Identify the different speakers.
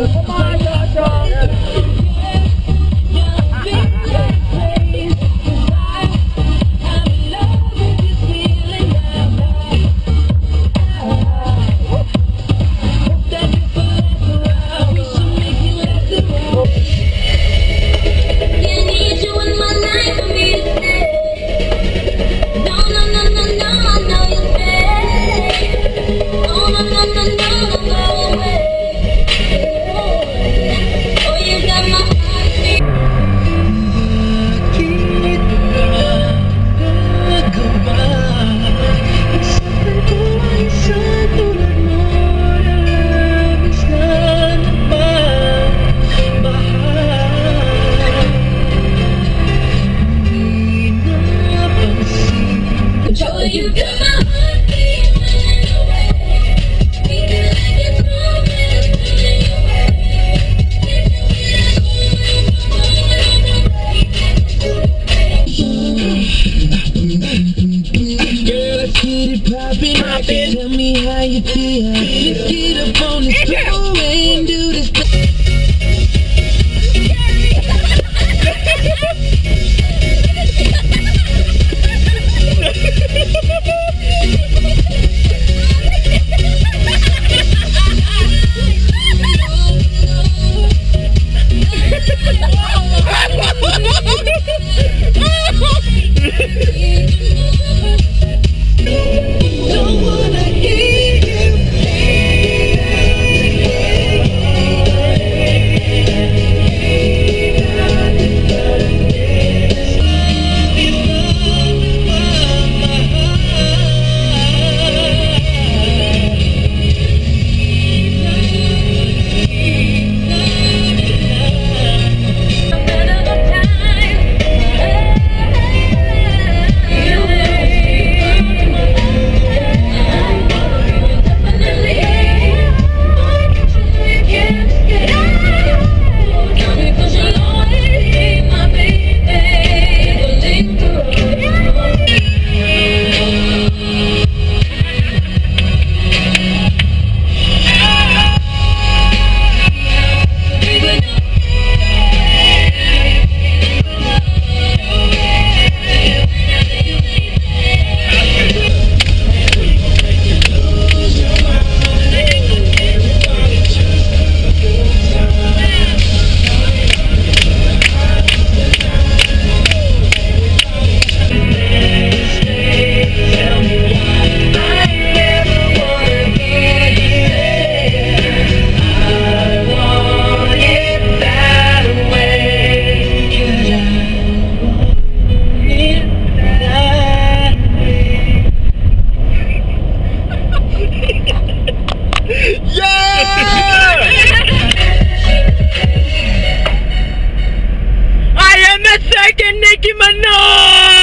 Speaker 1: Có ba Ikea. Lift it up. I can make him a no!